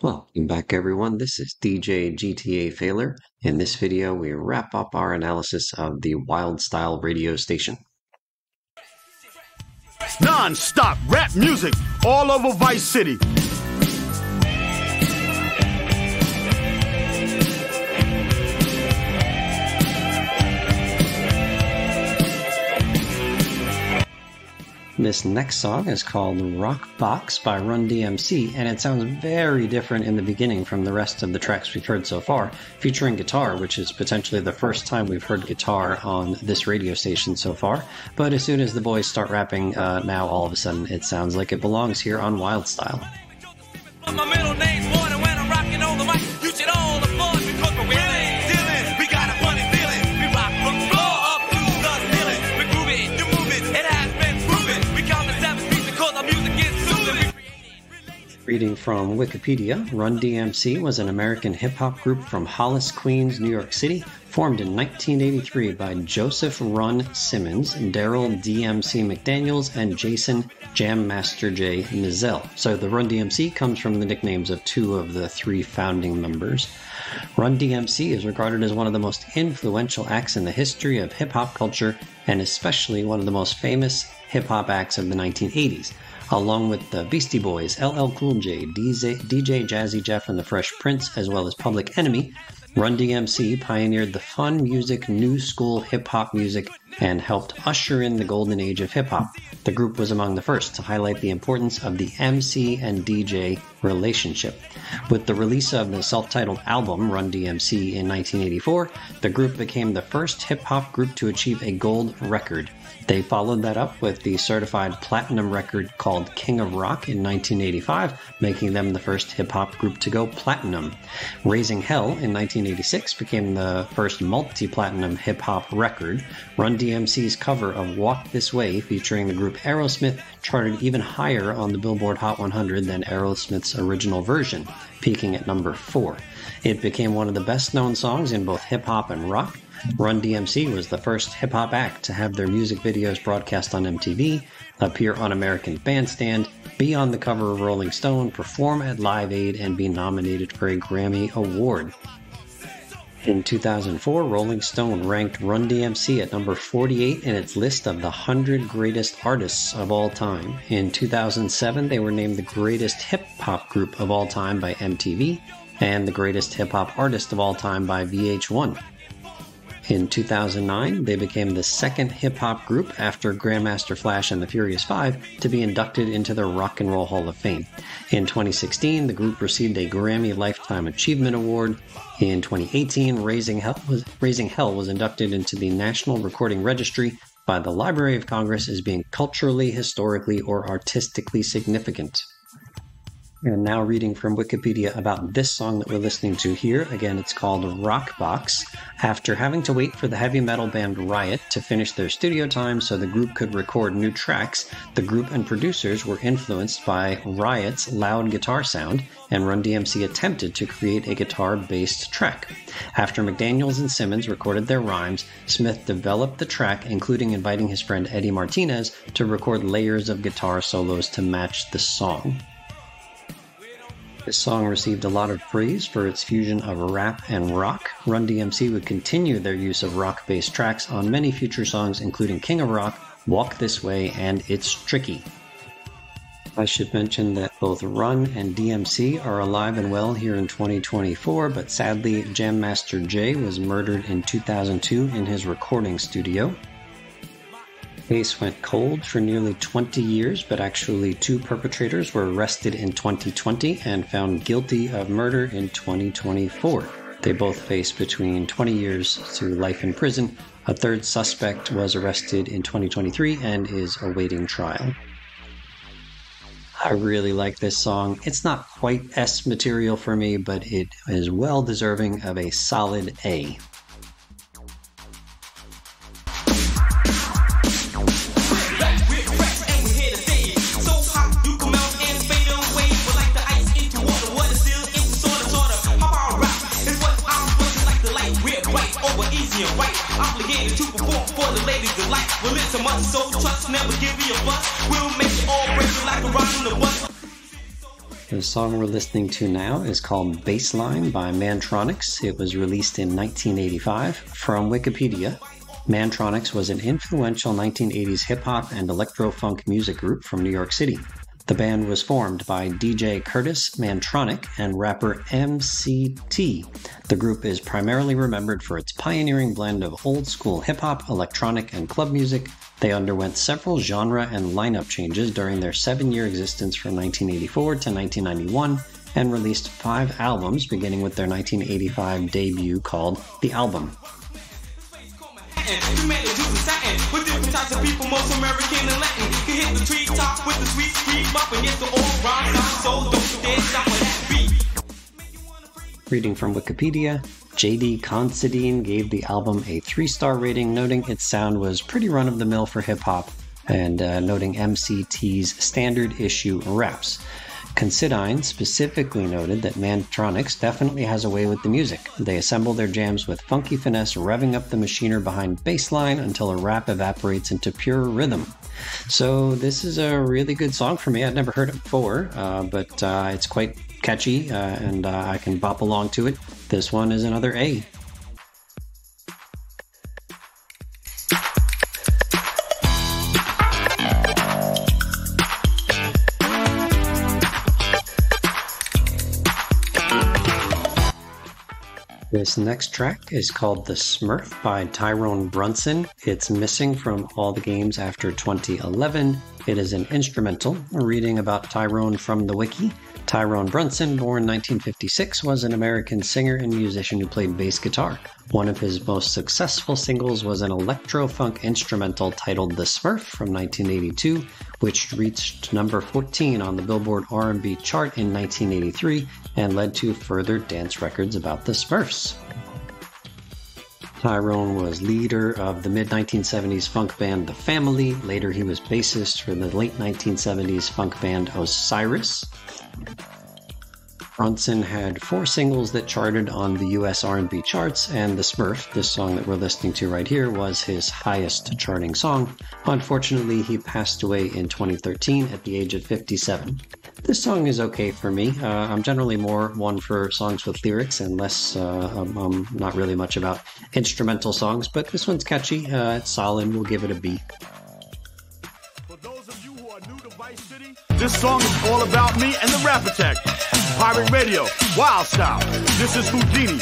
Welcome back everyone, this is DJ GTA Failer. In this video we wrap up our analysis of the Wild Style radio station. Non-stop rap music all over Vice City. This next song is called Rock Box by Run DMC, and it sounds very different in the beginning from the rest of the tracks we've heard so far, featuring guitar, which is potentially the first time we've heard guitar on this radio station so far. But as soon as the boys start rapping, uh, now all of a sudden it sounds like it belongs here on Wild Style. Reading from Wikipedia, Run DMC was an American hip hop group from Hollis, Queens, New York City, formed in 1983 by Joseph Run Simmons, Daryl DMC McDaniels, and Jason Jam Master Jay Mizell. So the Run DMC comes from the nicknames of two of the three founding members. Run DMC is regarded as one of the most influential acts in the history of hip hop culture, and especially one of the most famous hip hop acts of the 1980s along with the Beastie Boys, LL Cool J, DJ, DJ Jazzy Jeff and the Fresh Prince, as well as Public Enemy, Run DMC pioneered the fun music, new school hip hop music, and helped usher in the golden age of hip hop. The group was among the first to highlight the importance of the MC and DJ relationship. With the release of the self titled album Run DMC in 1984, the group became the first hip hop group to achieve a gold record. They followed that up with the certified platinum record called King of Rock in 1985, making them the first hip hop group to go platinum. Raising Hell in 1986 became the first multi platinum hip hop record. Run DMC's cover of Walk This Way, featuring the group Aerosmith, charted even higher on the Billboard Hot 100 than Aerosmith's original version, peaking at number 4. It became one of the best known songs in both hip hop and rock Run DMC was the first hip hop act to have their music videos broadcast on MTV, appear on American Bandstand, be on the cover of Rolling Stone, perform at Live Aid, and be nominated for a Grammy Award. In 2004, Rolling Stone ranked Run DMC at number 48 in its list of the 100 greatest artists of all time. In 2007, they were named the greatest hip hop group of all time by MTV and the greatest hip hop artist of all time by VH1. In 2009, they became the second hip hop group after Grandmaster Flash and the Furious Five to be inducted into the Rock and Roll Hall of Fame. In 2016, the group received a Grammy Lifetime Achievement Award. In 2018, Raising Hell was, Raising Hell was inducted into the National Recording Registry by the Library of Congress as being culturally, historically, or artistically significant. And now reading from Wikipedia about this song that we're listening to here. Again, it's called Rock Box. After having to wait for the heavy metal band Riot to finish their studio time so the group could record new tracks, the group and producers were influenced by Riot's loud guitar sound, and Run DMC attempted to create a guitar based track. After McDaniels and Simmons recorded their rhymes, Smith developed the track, including inviting his friend Eddie Martinez to record layers of guitar solos to match the song. This song received a lot of praise for its fusion of rap and rock. Run DMC would continue their use of rock based tracks on many future songs, including King of Rock, Walk This Way, and It's Tricky. I should mention that both Run and DMC are alive and well here in 2024, but sadly, Jam Master Jay was murdered in 2002 in his recording studio case went cold for nearly 20 years, but actually, two perpetrators were arrested in 2020 and found guilty of murder in 2024. They both face between 20 years to life in prison. A third suspect was arrested in 2023 and is awaiting trial. I really like this song. It's not quite S material for me, but it is well deserving of a solid A. the light. So trust, never give a. We'll make it all break like a rock the bus. The song we're listening to now is called Bassline by Mantronix. It was released in 1985 from Wikipedia. Mantronix was an influential 1980s hip hop and electro funk music group from New York City. The band was formed by DJ Kurtis Mantronik and rapper MC Tee. The group is primarily remembered for its pioneering blend of old school hip hop, electronic, and club music. They underwent several genre and lineup changes during their seven year existence from 1984 to 1991 and released five albums, beginning with their 1985 debut called The Album. With different types of people, most American and Latin. Can hit the treetop with the sweet, and get the old rhyme so dope, dead stop with that beat. Reading from Wikipedia, JD Considine gave the album a three star rating, noting its sound was pretty run of the mill for hip hop and uh, noting MC Tee's standard issue raps. Considine specifically noted that Mantronix definitely has a way with the music. They assemble their jams with funky finesse, revving up the machiner behind bassline until a rap evaporates into pure rhythm. So this is a really good song for me. I'd never heard it before, uh, but uh, it's quite catchy, uh, and uh, I can bop along to it. This one is another A. This next track is called The Smurf by Tyrone Brunson. It's missing from all the games after 2011. It is an instrumental, reading about Tyrone from the wiki. Tyrone Brunson, born 1956, was an American singer and musician who played bass guitar. One of his most successful singles was an electro funk instrumental titled The Smurf from 1982, which reached number 14 on the Billboard R&B chart in 1983 and led to further dance records about the Smurfs. Tyrone was leader of the mid 1970s funk band The Family. Later, he was bassist for the late 1970s funk band Osiris. Brunson had four singles that charted on the US R&B charts and The Smurf, this song that we're listening to right here, was his highest charting song. Unfortunately, he passed away in 2013 at the age of 57. This song is okay for me. Uh, I'm generally more one for songs with lyrics and less, uh, I'm, I'm, not really much about instrumental songs, but this one's catchy. Uh, it's solid. We'll give it a B. This song is all about me and the rap attack. Pirate Radio, Wild Style. This is Houdini.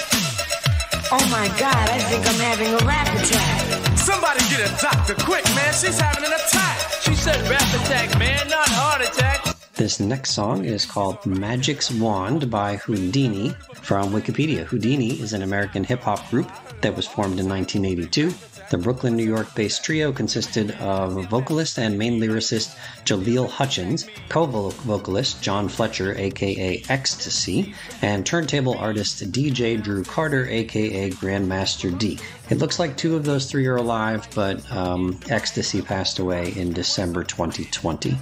Oh my God, I think I'm having a rap attack. Somebody get a doctor quick, man. She's having an attack. She said rap attack, man, not heart attack. This next song is called Magic's Wand by Houdini from Wikipedia. Houdini is an American hip hop group that was formed in 1982 the Brooklyn, New York based trio consisted of vocalist and main lyricist Jalil Hutchins, co vocalist John Fletcher, aka Ecstasy, and turntable artist DJ Drew Carter, aka Grandmaster Dee. It looks like two of those three are alive, but um, Ecstasy passed away in December 2020.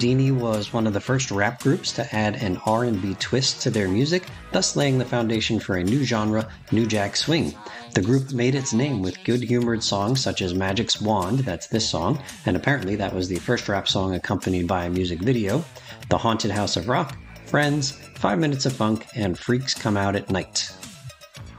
Houdini was one of the first rap groups to add an R&B twist to their music, thus laying the foundation for a new genre, New Jack Swing. The group made its name with good-humored songs such as Magic's Wand, that's this song, and apparently that was the first rap song accompanied by a music video, The Haunted House of Rock, Friends, Five Minutes of Funk, and Freaks Come Out at Night.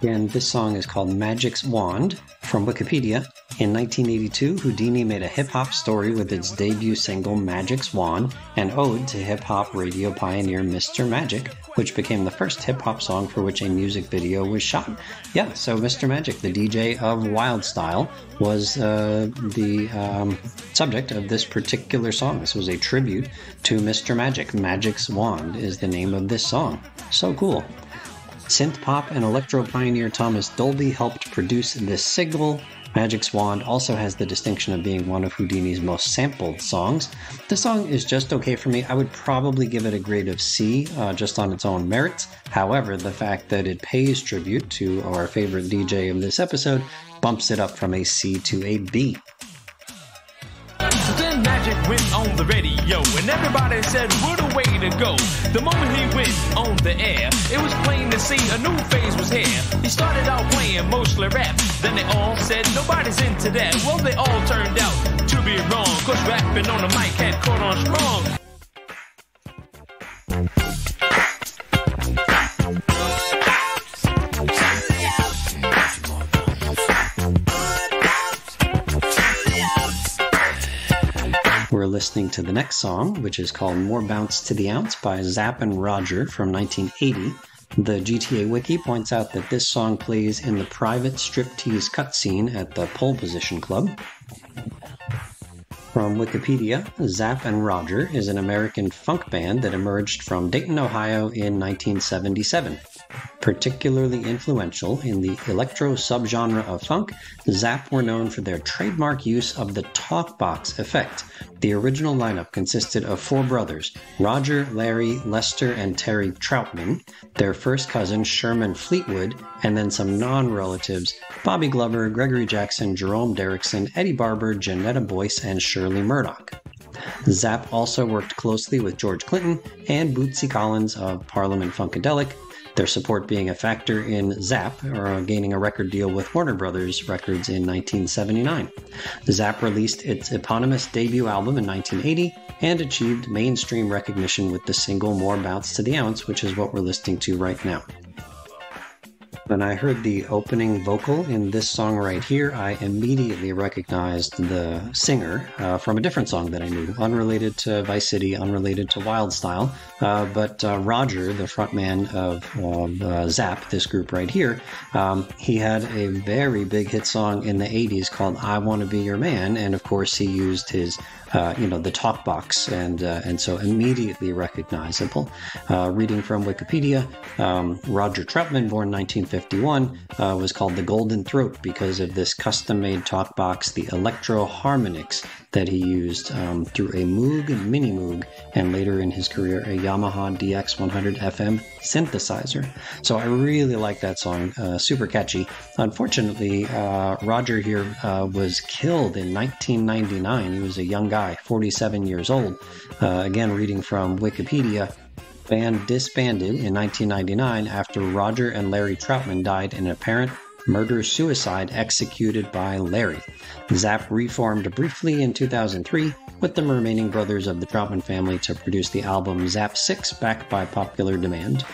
Again, this song is called Magic's Wand from Wikipedia. In 1982, Houdini made a hip hop story with its debut single Magic's Wand, an ode to hip hop radio pioneer Mr. Magic, which became the first hip hop song for which a music video was shot. Yeah, so Mr. Magic, the DJ of Wild Style, was uh, the um, subject of this particular song. This was a tribute to Mr. Magic. Magic's Wand is the name of this song. So cool. Synth pop and electro pioneer Thomas Dolby helped produce this single. Magic's Wand also has the distinction of being one of Houdini's most sampled songs. The song is just okay for me. I would probably give it a grade of C uh, just on its own merits. However, the fact that it pays tribute to our favorite DJ of this episode bumps it up from a C to a B. Magic went on the radio, and everybody said, what a way to go. The moment he went on the air, it was plain to see a new phase was here. He started out playing mostly rap, then they all said, nobody's into that. Well, they all turned out to be wrong, cause rapping on the mic had caught on strong. We're listening to the next song, which is called More Bounce to the Ounce by Zapp and Roger from 1980. The GTA Wiki points out that this song plays in the private striptease cutscene at the Pole Position Club. From Wikipedia, Zapp and Roger is an American funk band that emerged from Dayton, Ohio in 1977. Particularly influential in the electro subgenre of funk, Zapp were known for their trademark use of the talkbox effect. The original lineup consisted of four brothers Roger, Larry, Lester, and Terry Troutman, their first cousin Sherman Fleetwood, and then some non relatives Bobby Glover, Gregory Jackson, Jerome Derrickson, Eddie Barber, Janetta Boyce, and Shirley Murdock. Zapp also worked closely with George Clinton and Bootsy Collins of Parliament Funkadelic, their support being a factor in Zapp or uh, gaining a record deal with Warner Brothers Records in 1979. Zapp released its eponymous debut album in 1980 and achieved mainstream recognition with the single More Bounce to the Ounce, which is what we're listening to right now. When I heard the opening vocal in this song right here, I immediately recognized the singer uh, from a different song that I knew, unrelated to Vice City, unrelated to Wild Style. Uh, but uh, Roger, the frontman of, uh, Zapp, this group right here, um, he had a very big hit song in the 80s called I Want to Be Your Man. And of course, he used his uh, you know, the talk box, and uh, and so immediately recognizable. Uh, reading from Wikipedia, um, Roger Troutman, born 1951, uh, was called the Golden Throat because of this custom-made talk box, the Electro Harmonix that he used um, through a Moog Mini Moog, and later in his career a Yamaha DX100 FM synthesizer. So I really like that song, uh, super catchy. Unfortunately, uh, Roger here was killed in 1999. He was a young guy guy, 47 years old. Uh, again, reading from Wikipedia. The band disbanded in 1999 after Roger and Larry Troutman died in an apparent murder suicide executed by Larry. Zapp reformed briefly in 2003 with the remaining brothers of the Troutman family to produce the album Zapp 6 backed by popular demand.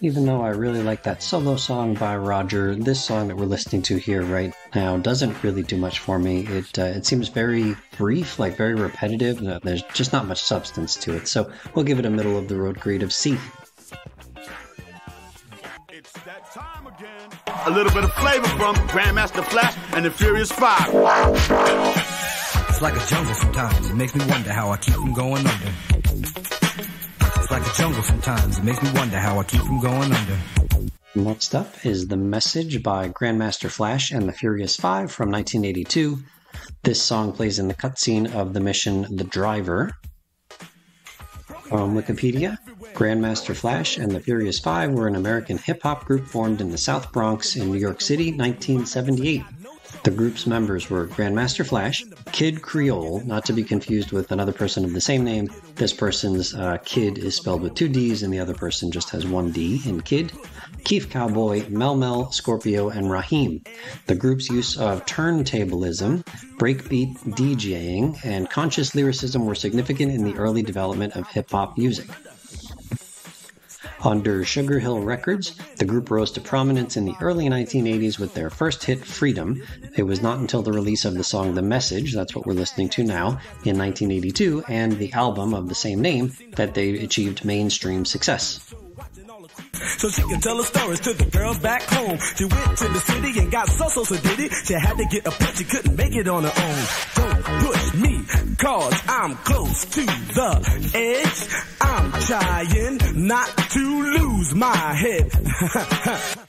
Even though I really like that solo song by Roger, this song that we're listening to here right now doesn't really do much for me. It uh, it seems very brief, like very repetitive. There's just not much substance to it. So we'll give it a middle of the road grade of C. It's that time again. A little bit of flavor from Grandmaster Flash and the Furious Five. It's like a jungle sometimes. It makes me wonder how I keep from going under. Like a jungle sometimes. It makes me wonder how I keep from going under. Next up is The Message by Grandmaster Flash and the Furious Five from 1982. This song plays in the cutscene of the mission The Driver. From Wikipedia, Grandmaster Flash and the Furious Five were an American hip hop group formed in the South Bronx in New York City, 1978. The group's members were Grandmaster Flash, Kid Creole, not to be confused with another person of the same name. This person's uh, Kid is spelled with two D's, and the other person just has one D in Kid. Keef Cowboy, Melle Mel, Scorpio, and Raheem. The group's use of turntablism, breakbeat DJing, and conscious lyricism were significant in the early development of hip hop music. Under Sugar Hill Records, the group rose to prominence in the early 1980s with their first hit, Freedom. It was not until the release of the song The Message, that's what we're listening to now, in 1982, and the album of the same name, that they achieved mainstream success. So she can tell her stories to the girls back home. She went to the city and got so so so did it. She had to get a push, she couldn't make it on her own. Push me, cause I'm close to the edge. I'm trying not to lose my head.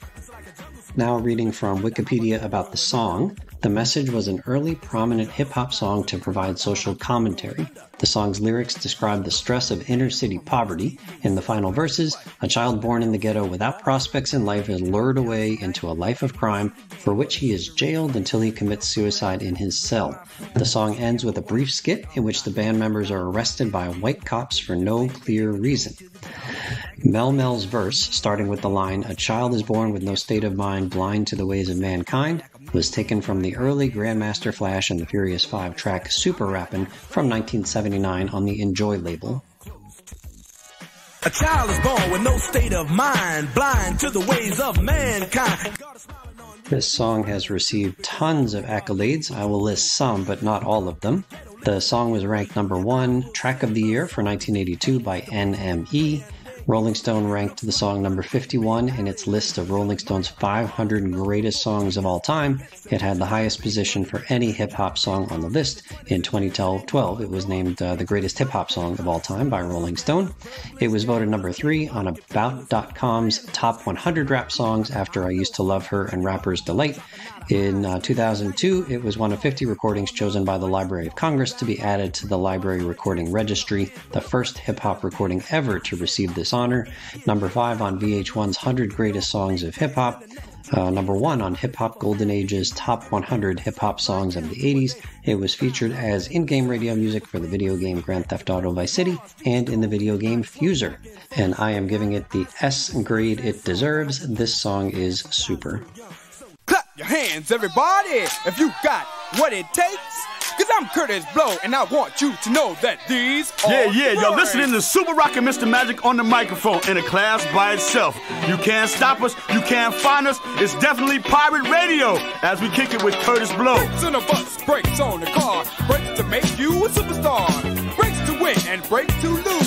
Now, reading from Wikipedia about the song, The message was an early prominent hip hop song to provide social commentary. The song's lyrics describe the stress of inner city poverty. In the final verses, a child born in the ghetto without prospects in life is lured away into a life of crime for which he is jailed until he commits suicide in his cell. The song ends with a brief skit in which the band members are arrested by white cops for no clear reason. Melle Mel's verse, starting with the line, A child is born with no state of mind, blind to the ways of mankind, was taken from the early Grandmaster Flash and the Furious 5 track Super Rappin' from 1979 on the Enjoy label. A child is born with no state of mind, blind to the ways of mankind. This song has received tons of accolades. I will list some, but not all of them. The song was ranked number one track of the year for 1982 by NME. Rolling Stone ranked the song number 51 in its list of Rolling Stone's 500 greatest songs of all time. It had the highest position for any hip hop song on the list. In 2012, it was named uh, the greatest hip hop song of all time by Rolling Stone. It was voted number three on About.com's top 100 rap songs after I Used to Love Her and Rapper's Delight. In uh, 2002, it was one of 50 recordings chosen by the Library of Congress to be added to the Library Recording Registry, the first hip hop recording ever to receive this honor. Number five on VH1's 100 Greatest Songs of Hip Hop. Uh, number one on Hip Hop Golden Age's Top 100 Hip Hop Songs of the 80s. It was featured as in game radio music for the video game Grand Theft Auto Vice City and in the video game Fuser. And I am giving it the S grade it deserves. This song is super. Your hands, everybody, if you got what it takes. Cause I'm Kurtis Blow, and I want you to know that these Yeah, are yeah, you're listening to Super Rockin' Mr. Magic on the microphone in a class by itself. You can't stop us, you can't find us. It's definitely Pirate Radio as we kick it with Kurtis Blow. Brakes on a bus, brakes on the car, brakes to make you a superstar, brakes to win and brakes to lose.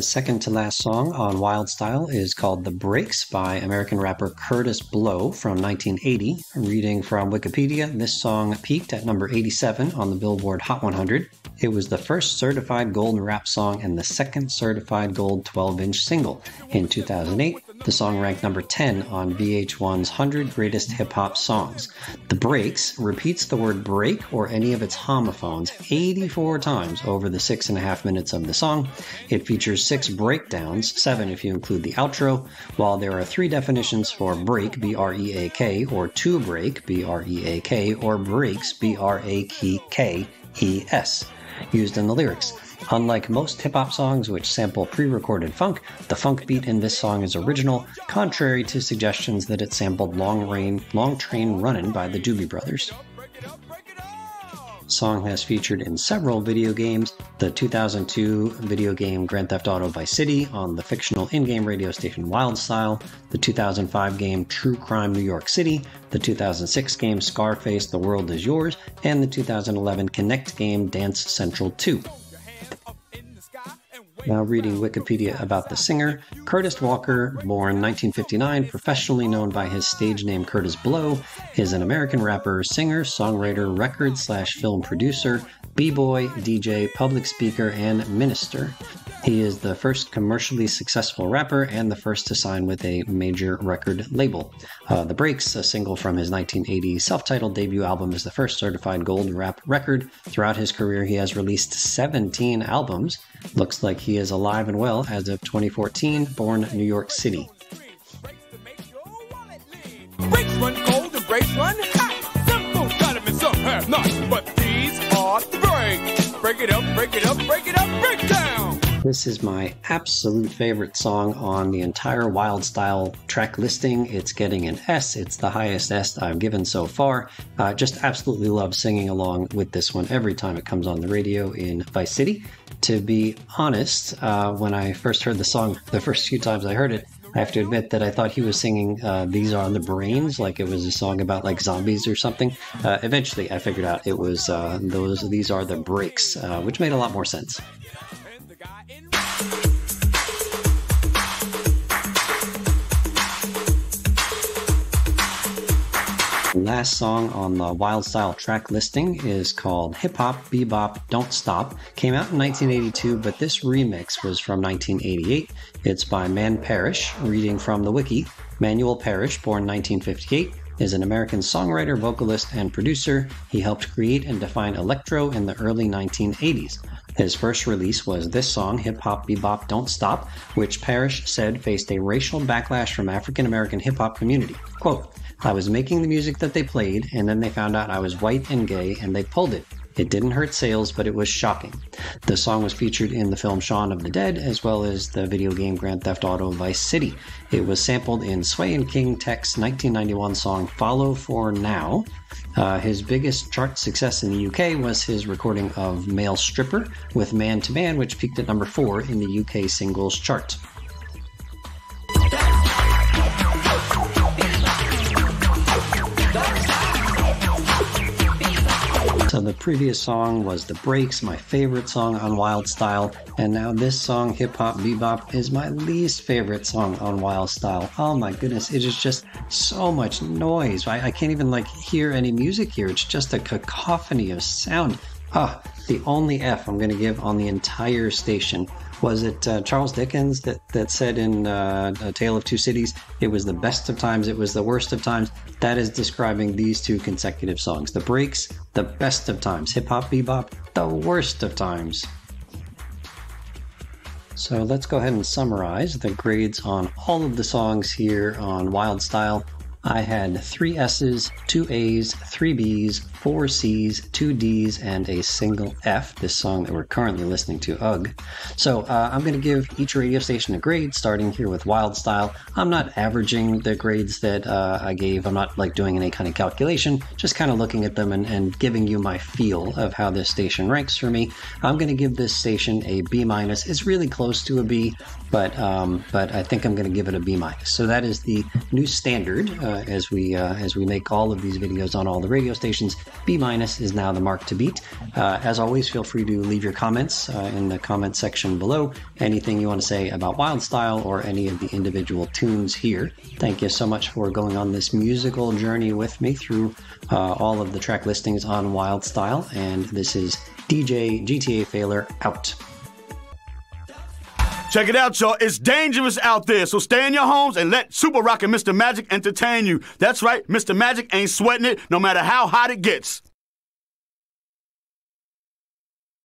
The second to last song on Wild Style is called The Breaks by American rapper Kurtis Blow from 1980. Reading from Wikipedia, this song peaked at number 87 on the Billboard Hot 100. It was the first certified gold rap song and the second certified gold 12 inch single. In 2008, the song ranked number 10 on VH1's 100 Greatest Hip Hop Songs. The Breaks repeats the word break or any of its homophones 84 times over the six and a half minutes of the song. It features six breakdowns, seven if you include the outro, while there are three definitions for break, B R E A K, or to break, B R E A K, or breaks, B R A K E S, used in the lyrics. Unlike most hip hop songs which sample pre recorded funk, the funk beat in this song is original, contrary to suggestions that it sampled Long, Rain, Long Train Runnin' by the Doobie Brothers. Song has featured in several video games, the 2002 video game Grand Theft Auto Vice City on the fictional in-game radio station Wildstyle, the 2005 game True Crime New York City, the 2006 game Scarface The World Is Yours, and the 2011 Kinect game Dance Central 2. Now, reading Wikipedia about the singer, Kurtis Walker, born 1959, professionally known by his stage name Kurtis Blow, is an American rapper, singer, songwriter, record slash film producer, b-boy, DJ, public speaker, and minister. He is the first commercially successful rapper and the first to sign with a major record label. Uh, the Breaks, a single from his 1980 self titled debut album, is the first certified gold rap record. Throughout his career, he has released 17 albums. Looks like he is alive and well as of 2014, born New York City. Brakes run cold and brakes run hot. Some folks got 'em and some have not. But these are brakes. Break it up, break it up, break it up, break down. This is my absolute favorite song on the entire Wild Style track listing. It's getting an S. It's the highest S I've given so far. Uh, just absolutely love singing along with this one every time it comes on the radio in Vice City. To be honest, uh, when I first heard the song, the first few times I heard it, I have to admit that I thought he was singing uh, "These Are on the Brains," like it was a song about like zombies or something. Uh, eventually, I figured out it was uh, those. These are the breaks, uh, which made a lot more sense. Last song on the Wild Style track listing is called Hip Hop Bebop Don't Stop. Came out in 1982, but this remix was from 1988. It's by Man Parrish, reading from the wiki. Manuel Parrish, born 1958, is an American songwriter, vocalist, and producer. He helped create and define electro in the early 1980s. His first release was this song, Hip Hop Bebop Don't Stop, which Parrish said faced a racial backlash from African American hip hop community. Quote, I was making the music that they played, and then they found out I was white and gay, and they pulled it. It didn't hurt sales, but it was shocking. The song was featured in the film Shaun of the Dead, as well as the video game Grand Theft Auto Vice City. It was sampled in Sway and King Tech's 1991 song Follow for Now. Uh, his biggest chart success in the UK was his recording of Male Stripper with Man to Man, which peaked at number 4 in the UK singles chart. The previous song was The Breaks, my favorite song on Wild Style, and now this song, Hip Hop Bebop, is my least favorite song on Wild Style. Oh my goodness, it is just so much noise. I, I can't even like hear any music here. It's just a cacophony of sound. Ah, the only F I'm going to give on the entire station was it uh, Charles Dickens that, that said in uh, A Tale of Two Cities, it was the best of times, it was the worst of times. That is describing these two consecutive songs. The breaks, the best of times. Hip hop bebop, the worst of times. So let's go ahead and summarize the grades on all of the songs here on Wild Style. I had three S's, two A's, three B's, four C's, two D's, and a single F, this song that we're currently listening to, Ugh. So uh, I'm going to give each radio station a grade, starting here with Wild Style. I'm not averaging the grades that uh, I gave, I'm not like doing any kind of calculation, just kind of looking at them and, and giving you my feel of how this station ranks for me. I'm going to give this station a B minus. It's really close to a B, but um, but I think I'm going to give it a B minus. So that is the new standard. Uh, as we uh, as we make all of these videos on all the radio stations. B minus is now the mark to beat. Uh, as always, feel free to leave your comments uh, in the comment section below. Anything you want to say about Wild Style or any of the individual tunes here. Thank you so much for going on this musical journey with me through uh, all of the track listings on Wild Style. And this is DJ GTA Failer out. Check it out, y'all. It's dangerous out there, so stay in your homes and let Super Rockin' Mr. Magic entertain you. That's right, Mr. Magic ain't sweating it no matter how hot it gets.